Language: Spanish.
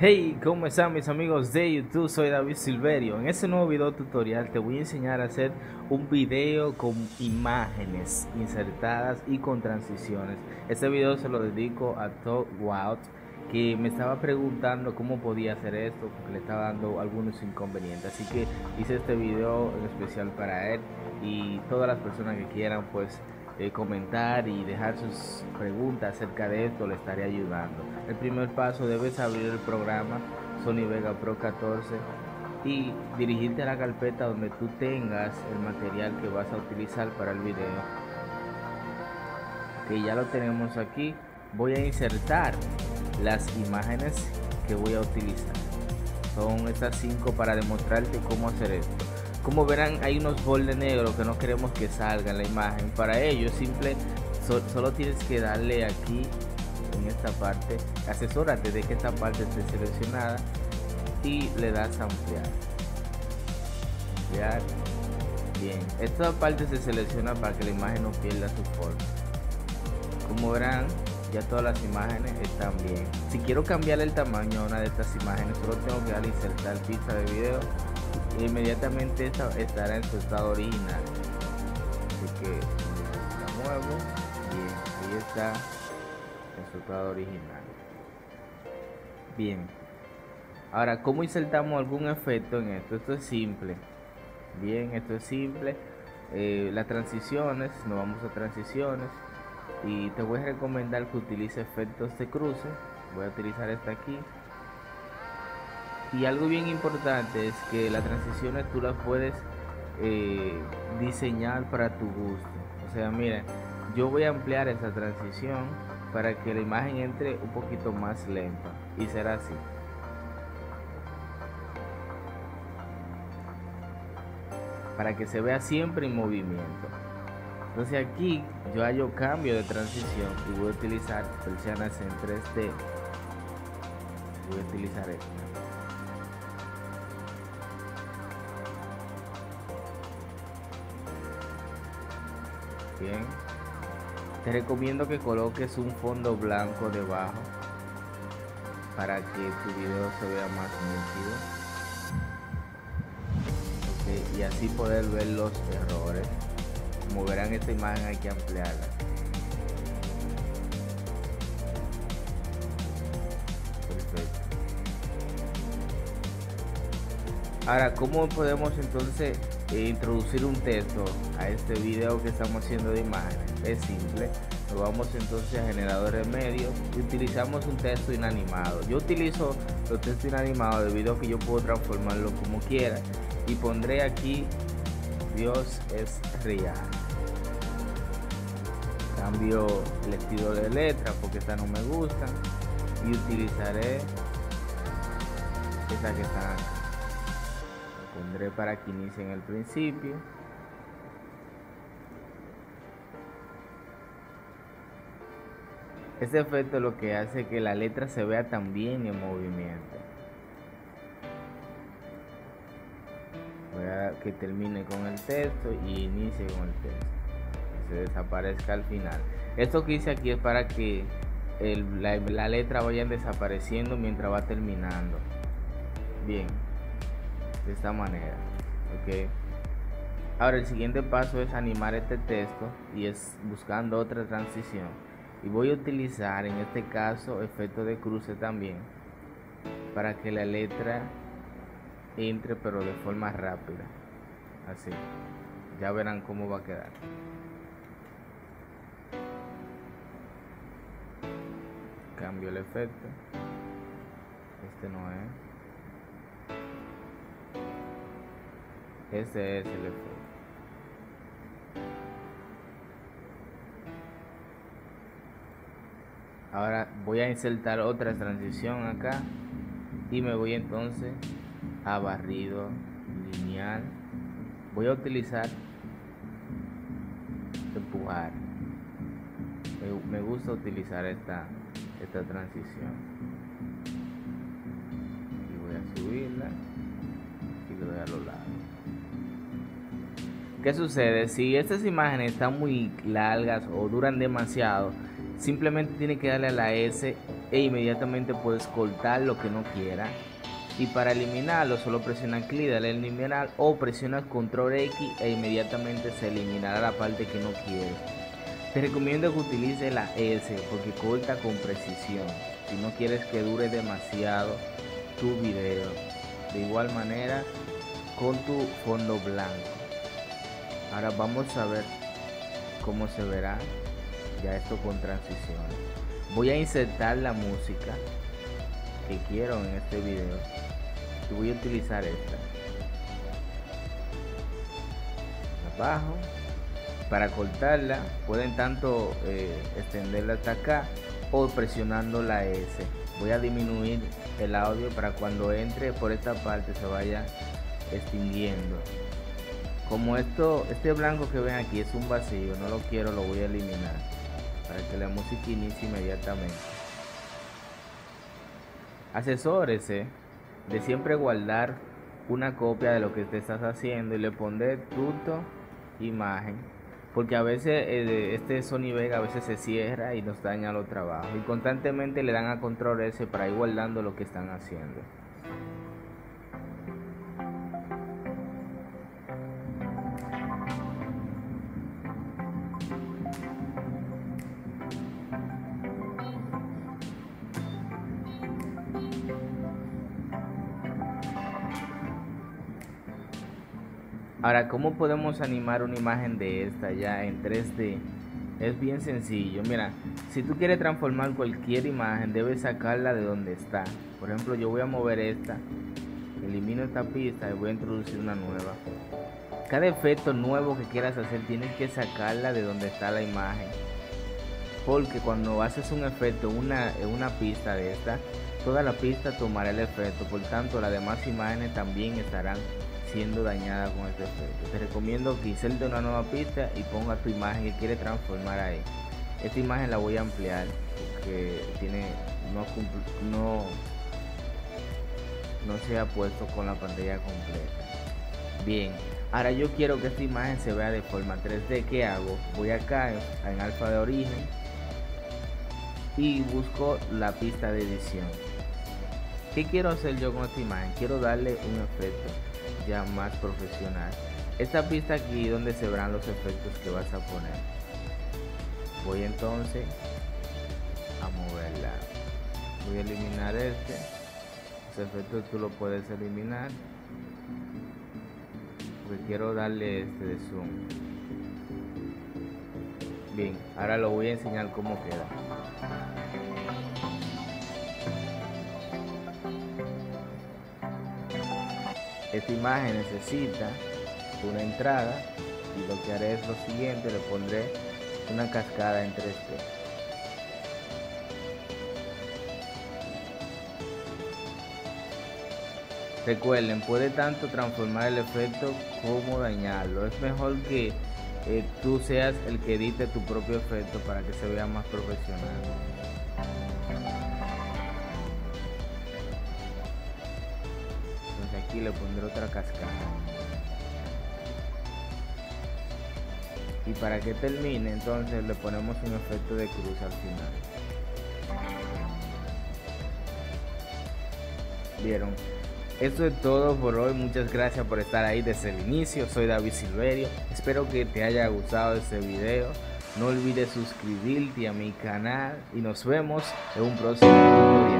Hey, ¿cómo están mis amigos de YouTube? Soy David Silverio. En este nuevo video tutorial te voy a enseñar a hacer un video con imágenes insertadas y con transiciones. Este video se lo dedico a Todd Wout que me estaba preguntando cómo podía hacer esto porque le estaba dando algunos inconvenientes. Así que hice este video en especial para él y todas las personas que quieran pues eh, comentar y dejar sus preguntas acerca de esto le estaré ayudando. El primer paso debes abrir el programa Sony Vega Pro 14 y dirigirte a la carpeta donde tú tengas el material que vas a utilizar para el video. Que ya lo tenemos aquí. Voy a insertar las imágenes que voy a utilizar. Son estas cinco para demostrarte cómo hacer esto. Como verán, hay unos bordes negros que no queremos que salga la imagen. Para ello, simple, solo tienes que darle aquí en esta parte. Asesórate de que esta parte esté seleccionada y le das ampliar. Ampliar. Bien, esta parte se selecciona para que la imagen no pierda su forma. Como verán, ya todas las imágenes están bien. Si quiero cambiar el tamaño a una de estas imágenes, solo tengo que darle insertar pista de video inmediatamente estará en su estado original. Así que la muevo bien ahí está en su estado original. Bien. Ahora cómo insertamos algún efecto en esto esto es simple. Bien esto es simple. Eh, las transiciones nos vamos a transiciones. Y te voy a recomendar que utilice efectos de cruce. Voy a utilizar esta aquí y algo bien importante es que las transiciones tú las puedes eh, diseñar para tu gusto. O sea, mira, yo voy a ampliar esa transición para que la imagen entre un poquito más lenta y será así. Para que se vea siempre en movimiento. Entonces aquí yo hallo cambio de transición y voy a utilizar persianas en 3D. Voy a utilizar esto. Bien te recomiendo que coloques un fondo blanco debajo para que tu video se vea más nítido. Y así poder ver los errores. Como verán esta imagen hay que ampliarla ahora cómo podemos entonces e introducir un texto a este video que estamos haciendo de imágenes es simple. Nos vamos entonces a generadores medios y utilizamos un texto inanimado. Yo utilizo los textos inanimados debido a que yo puedo transformarlo como quiera. Y pondré aquí Dios es real. Cambio el estilo de letra porque esta no me gusta. Y utilizaré esta que está pondré para que inicie en el principio. Este efecto lo que hace que la letra se vea también en movimiento. Voy a que termine con el texto y inicie con el texto. Se desaparezca al final. Esto que hice aquí es para que la letra vaya desapareciendo mientras va terminando. Bien de esta manera ok. Ahora el siguiente paso es animar este texto y es buscando otra transición. Y voy a utilizar en este caso efecto de cruce también para que la letra entre pero de forma rápida. Así. Ya verán cómo va a quedar. Cambio el efecto. Este no es Ese es el efecto. Ahora voy a insertar otra transición acá y me voy entonces a barrido lineal. Voy a utilizar empujar. Me, gusta utilizar esta, esta transición. Y voy a subirla y lo doy a los lados. ¿Qué sucede? Si estas imágenes están muy largas o duran demasiado, simplemente tiene que darle a la S e inmediatamente puedes cortar lo que no quieras. Y para eliminarlo solo presiona clic, dale eliminar o presiona control X e inmediatamente se eliminará la parte que no quieres. Te recomiendo que utilices la S porque corta con precisión. Si no quieres que dure demasiado tu video. De igual manera con tu fondo blanco. Ahora vamos a ver cómo se verá ya esto con transición. Voy a insertar la música que quiero en este video y voy a utilizar esta. Abajo. Para cortarla pueden tanto eh, extenderla hasta acá o presionando la S. Voy a disminuir el audio para cuando entre por esta parte se vaya extinguiendo. Como esto, este blanco que ven aquí es un vacío, no lo quiero, lo voy a eliminar para que la música inicie inmediatamente. Asesórese de siempre guardar una copia de lo que te estás haciendo y le pondré tuto imagen porque a veces eh, este Sony Vega a veces se cierra y nos daña los trabajos y constantemente le dan a control ese para ir guardando lo que están haciendo. Ahora, ¿cómo podemos animar una imagen de esta ya en 3D? Es bien sencillo. Mira, si tú quieres transformar cualquier imagen, debes sacarla de donde está. Por ejemplo, yo voy a mover esta, elimino esta pista y voy a introducir una nueva. Cada efecto nuevo que quieras hacer, tienes que sacarla de donde está la imagen. Porque cuando haces un efecto, una, una pista de esta, toda la pista tomará el efecto. Por tanto, las demás imágenes también estarán siendo dañada con este efecto. Te recomiendo que inserte una nueva pista y ponga tu imagen que quiere transformar ahí. Esta imagen la voy a ampliar porque tiene no, no, no se ha puesto con la pantalla completa. Bien, ahora yo quiero que esta imagen se vea de forma 3D. ¿Qué hago? Voy acá en alfa de origen y busco la pista de edición. ¿Qué quiero hacer yo con esta imagen? Quiero darle un efecto más profesional. Esta pista aquí donde se verán los efectos que vas a poner. Voy entonces a moverla. Voy a eliminar este. Los efectos tú lo puedes eliminar. Porque quiero darle este de zoom. Bien, ahora lo voy a enseñar cómo queda. Esta imagen necesita una entrada y lo que haré es lo siguiente le pondré una cascada en 3D recuerden puede tanto transformar el efecto como dañarlo. Es mejor que eh, tú seas el que edite tu propio efecto para que se vea más profesional aquí le pondré otra cascada. Y para que termine entonces le ponemos un efecto de cruz al final. Vieron esto es todo por hoy. Muchas gracias por estar ahí desde el inicio. Soy David Silverio. Espero que te haya gustado este video. No olvides suscribirte a mi canal y nos vemos en un próximo video